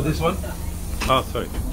Oh, this one? Oh, sorry.